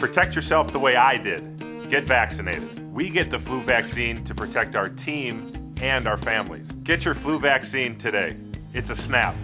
Protect yourself the way I did. Get vaccinated. We get the flu vaccine to protect our team and our families. Get your flu vaccine today. It's a snap.